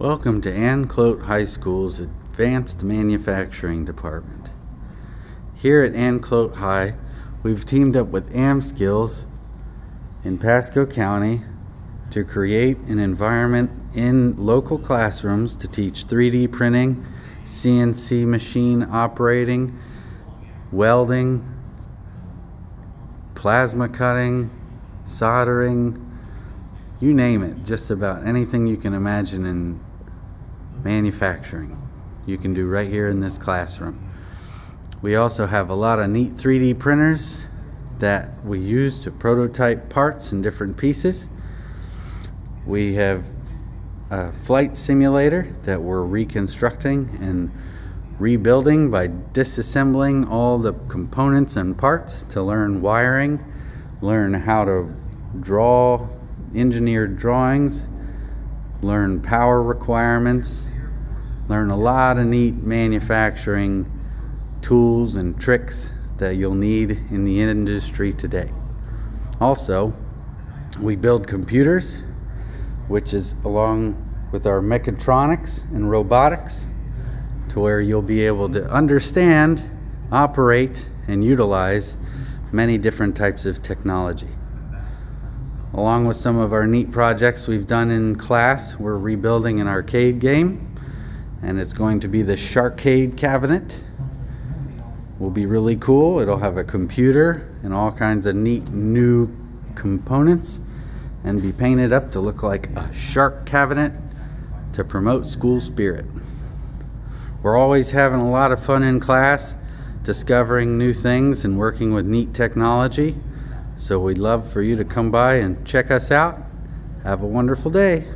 Welcome to Anclote High School's Advanced Manufacturing Department. Here at Anclote High, we've teamed up with AmSkills in Pasco County to create an environment in local classrooms to teach 3D printing, CNC machine operating, welding, plasma cutting, soldering, you name it, just about anything you can imagine in manufacturing, you can do right here in this classroom. We also have a lot of neat 3D printers that we use to prototype parts and different pieces. We have a flight simulator that we're reconstructing and rebuilding by disassembling all the components and parts to learn wiring, learn how to draw engineered drawings, learn power requirements, learn a lot of neat manufacturing tools and tricks that you'll need in the industry today. Also, we build computers, which is along with our mechatronics and robotics, to where you'll be able to understand, operate, and utilize many different types of technology. Along with some of our neat projects we've done in class, we're rebuilding an arcade game, and it's going to be the Sharkade cabinet. Will be really cool. It'll have a computer and all kinds of neat new components and be painted up to look like a shark cabinet to promote school spirit. We're always having a lot of fun in class, discovering new things and working with neat technology. So we'd love for you to come by and check us out. Have a wonderful day.